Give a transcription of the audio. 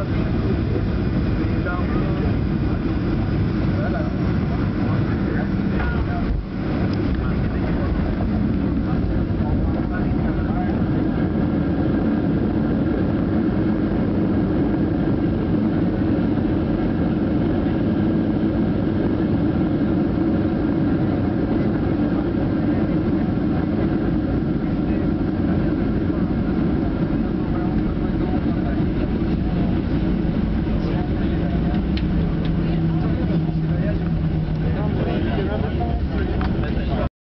America.